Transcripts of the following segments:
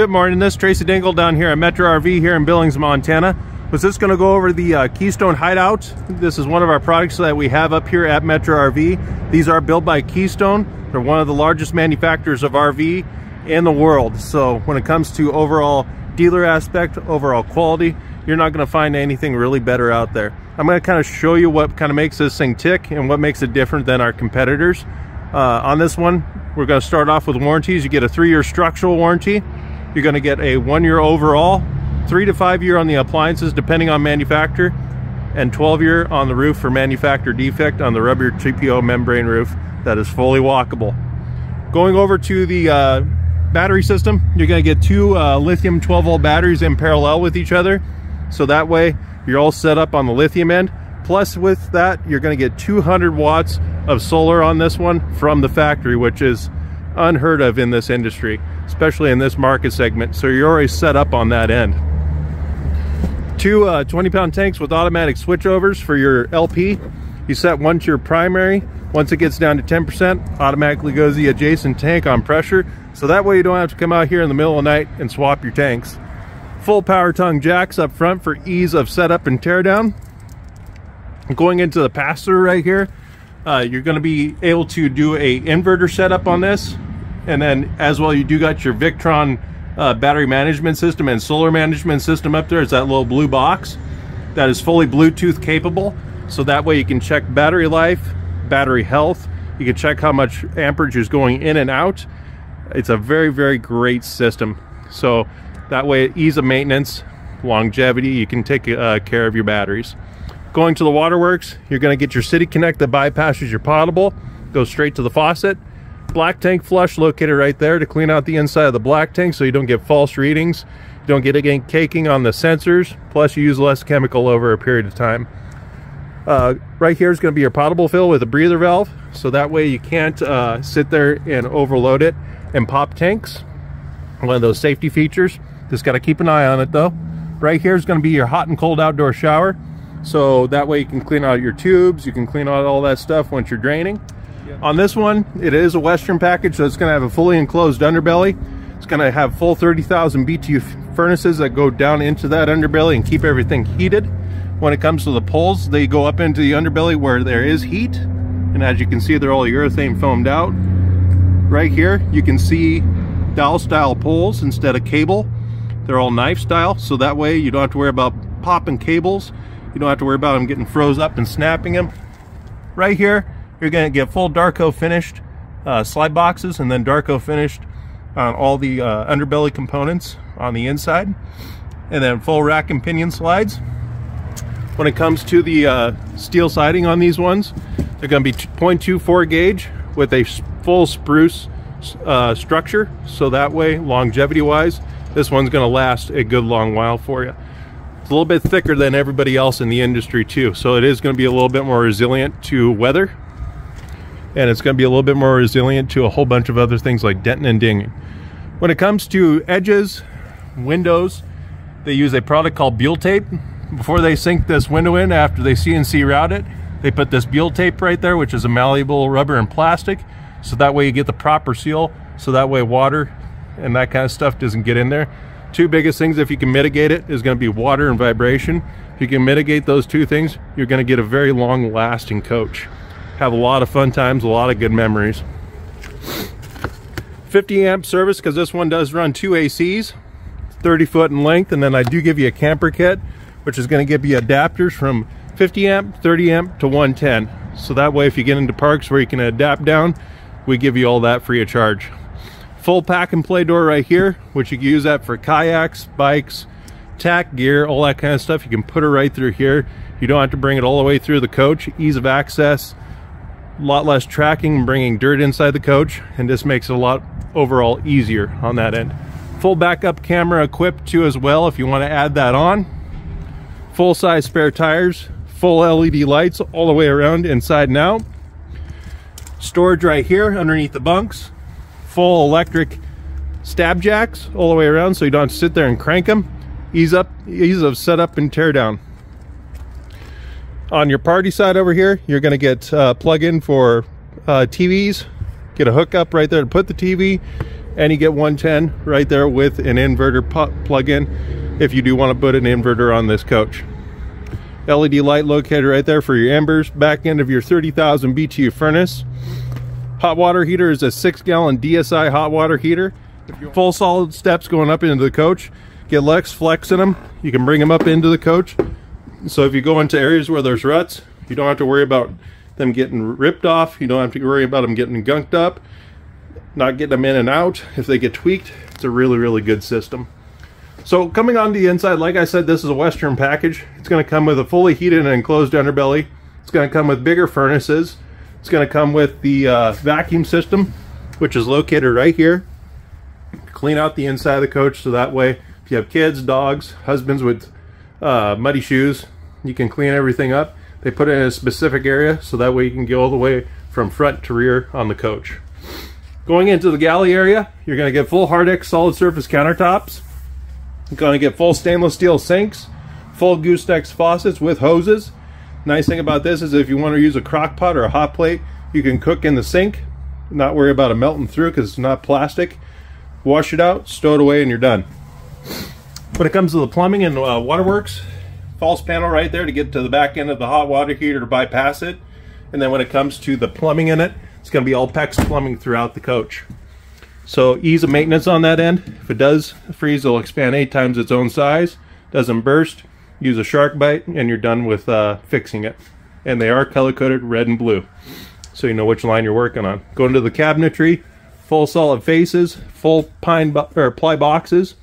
Good morning, this is Tracy Dingle down here at Metra RV here in Billings, Montana. Was just going to go over the uh, Keystone Hideout. This is one of our products that we have up here at Metra RV. These are built by Keystone. They're one of the largest manufacturers of RV in the world. So when it comes to overall dealer aspect, overall quality, you're not going to find anything really better out there. I'm going to kind of show you what kind of makes this thing tick and what makes it different than our competitors. Uh, on this one, we're going to start off with warranties. You get a three-year structural warranty. You're going to get a one-year overall, three to five year on the appliances, depending on manufacturer, and 12 year on the roof for manufacturer defect on the rubber TPO membrane roof that is fully walkable. Going over to the uh, battery system, you're going to get two uh, lithium 12 volt batteries in parallel with each other. So that way you're all set up on the lithium end. Plus with that, you're going to get 200 watts of solar on this one from the factory, which is unheard of in this industry especially in this market segment. So you're already set up on that end. Two uh, 20 pound tanks with automatic switchovers for your LP. You set one to your primary. Once it gets down to 10%, automatically goes the adjacent tank on pressure. So that way you don't have to come out here in the middle of the night and swap your tanks. Full power tongue jacks up front for ease of setup and teardown. Going into the pass-through right here, uh, you're going to be able to do a inverter setup on this and then as well, you do got your Victron uh, battery management system and solar management system up there. It's that little blue box that is fully Bluetooth capable. So that way you can check battery life, battery health. You can check how much amperage is going in and out. It's a very, very great system. So that way, ease of maintenance, longevity, you can take uh, care of your batteries. Going to the waterworks, you're going to get your City Connect that bypasses your potable, goes straight to the faucet black tank flush located right there to clean out the inside of the black tank so you don't get false readings. You don't get again caking on the sensors, plus you use less chemical over a period of time. Uh, right here is going to be your potable fill with a breather valve, so that way you can't uh, sit there and overload it and pop tanks. One of those safety features. Just got to keep an eye on it though. Right here is going to be your hot and cold outdoor shower. So that way you can clean out your tubes, you can clean out all that stuff once you're draining. On this one, it is a Western package, so it's going to have a fully enclosed underbelly. It's going to have full 30,000 BTU furnaces that go down into that underbelly and keep everything heated. When it comes to the poles, they go up into the underbelly where there is heat. And as you can see, they're all urethane foamed out. Right here, you can see dowel style poles instead of cable. They're all knife style, so that way you don't have to worry about popping cables. You don't have to worry about them getting froze up and snapping them. Right here, you're going to get full Darko finished uh, slide boxes and then Darko finished on all the uh, underbelly components on the inside. And then full rack and pinion slides. When it comes to the uh, steel siding on these ones, they're going to be 0.24 gauge with a full spruce uh, structure. So that way, longevity wise, this one's going to last a good long while for you. It's a little bit thicker than everybody else in the industry too. So it is going to be a little bit more resilient to weather and it's going to be a little bit more resilient to a whole bunch of other things like denting and dinging. When it comes to edges, windows, they use a product called butyl tape. Before they sink this window in, after they CNC route it, they put this butyl tape right there, which is a malleable rubber and plastic. So that way you get the proper seal. So that way water and that kind of stuff doesn't get in there. Two biggest things, if you can mitigate it, is going to be water and vibration. If you can mitigate those two things, you're going to get a very long lasting coach have a lot of fun times, a lot of good memories. 50 amp service because this one does run two ACs, 30 foot in length, and then I do give you a camper kit, which is going to give you adapters from 50 amp, 30 amp to 110. So that way, if you get into parks where you can adapt down, we give you all that free of charge. Full pack and play door right here, which you can use that for kayaks, bikes, tack gear, all that kind of stuff. You can put it right through here. You don't have to bring it all the way through the coach. Ease of access a lot less tracking and bringing dirt inside the coach and this makes it a lot overall easier on that end. Full backup camera equipped too as well if you want to add that on. Full size spare tires full led lights all the way around inside and out. Storage right here underneath the bunks. Full electric stab jacks all the way around so you don't sit there and crank them ease up ease of setup and tear down on your party side over here, you're going to get uh, plug in for uh, TVs. Get a hookup right there to put the TV. and you get 110 right there with an inverter plug-in if you do want to put an inverter on this coach. LED light located right there for your embers, back end of your 30,000 BTU furnace. Hot water heater is a six gallon DSI hot water heater. Full solid steps going up into the coach. Get Lex Flex in them. You can bring them up into the coach. So if you go into areas where there's ruts, you don't have to worry about them getting ripped off. You don't have to worry about them getting gunked up, not getting them in and out. If they get tweaked, it's a really, really good system. So coming on the inside, like I said, this is a Western package. It's going to come with a fully heated and enclosed underbelly. It's going to come with bigger furnaces. It's going to come with the uh, vacuum system, which is located right here. Clean out the inside of the coach so that way if you have kids, dogs, husbands with uh, muddy shoes, you can clean everything up. They put it in a specific area so that way you can go all the way from front to rear on the coach. Going into the galley area, you're going to get full Hardix solid surface countertops. You're going to get full stainless steel sinks, full Goosenex faucets with hoses. Nice thing about this is if you want to use a crock pot or a hot plate, you can cook in the sink, not worry about it melting through because it's not plastic. Wash it out, stow it away, and you're done. When it comes to the plumbing and uh, waterworks, false panel right there to get to the back end of the hot water heater to bypass it. And then when it comes to the plumbing in it, it's going to be all PEX plumbing throughout the coach. So ease of maintenance on that end. If it does freeze, it'll expand eight times its own size. Doesn't burst, use a shark bite and you're done with uh, fixing it. And they are color-coded red and blue, so you know which line you're working on. Going to the cabinetry, full solid faces, full pine or ply boxes,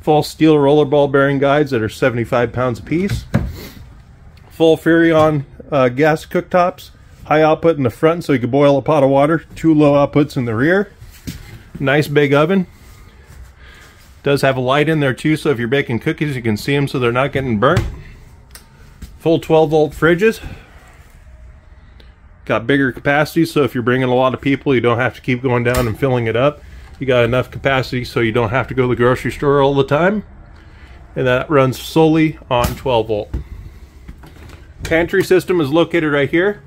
full steel roller ball bearing guides that are 75 pounds a piece, full Furrion uh, gas cooktops, high output in the front so you can boil a pot of water, two low outputs in the rear, nice big oven. Does have a light in there too, so if you're baking cookies, you can see them so they're not getting burnt. Full 12 volt fridges. Got bigger capacity, so if you're bringing a lot of people, you don't have to keep going down and filling it up you got enough capacity so you don't have to go to the grocery store all the time? And that runs solely on 12 volt. Pantry system is located right here.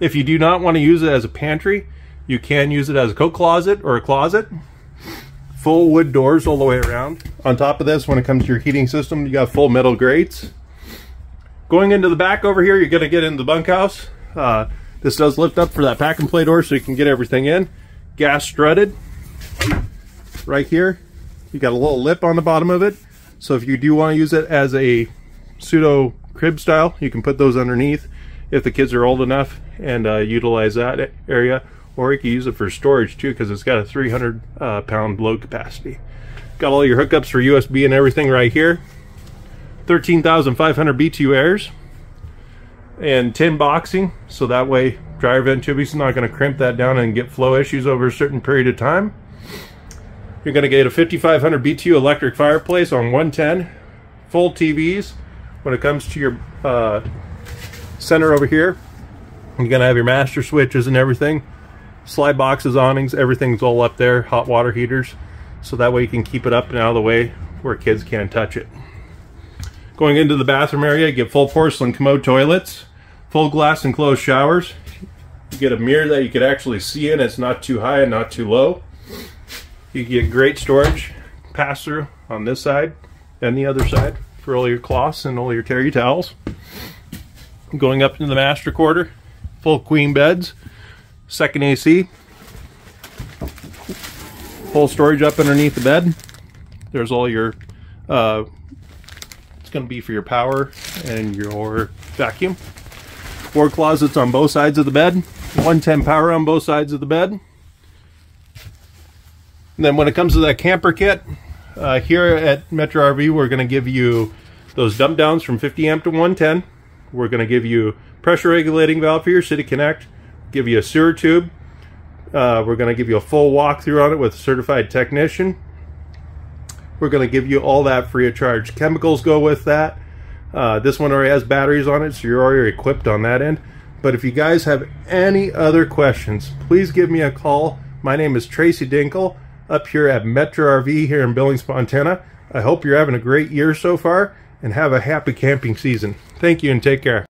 If you do not want to use it as a pantry you can use it as a coat closet or a closet. Full wood doors all the way around. On top of this when it comes to your heating system you got full metal grates. Going into the back over here you're going to get into the bunkhouse. Uh, this does lift up for that pack and play door so you can get everything in. Gas strutted right here. You got a little lip on the bottom of it. So if you do want to use it as a pseudo crib style, you can put those underneath if the kids are old enough and uh, utilize that area. Or you can use it for storage too because it's got a 300 uh, pound load capacity. Got all your hookups for USB and everything right here. 13,500 BTU airs and tin boxing so that way dryer vent tubing is not going to crimp that down and get flow issues over a certain period of time. You're going to get a 5500 BTU electric fireplace on 110, full TVs. When it comes to your uh, center over here, you're going to have your master switches and everything. Slide boxes, awnings, everything's all up there, hot water heaters. So that way you can keep it up and out of the way where kids can't touch it. Going into the bathroom area, you get full porcelain commode toilets, full glass enclosed showers. You get a mirror that you could actually see in. It's not too high and not too low. You get great storage pass through on this side and the other side for all your cloths and all your terry towels. Going up into the master quarter, full queen beds, second AC, full storage up underneath the bed. There's all your, uh, it's going to be for your power and your vacuum. Four closets on both sides of the bed, 110 power on both sides of the bed. And then when it comes to that camper kit, uh, here at Metra RV, we're going to give you those dump downs from 50 amp to 110. We're going to give you pressure regulating valve for your City Connect, give you a sewer tube. Uh, we're going to give you a full walkthrough on it with a certified technician. We're going to give you all that free of charge. Chemicals go with that. Uh, this one already has batteries on it, so you're already equipped on that end. But if you guys have any other questions, please give me a call. My name is Tracy Dinkle up here at Metra RV here in Billings, Montana. I hope you're having a great year so far and have a happy camping season. Thank you and take care.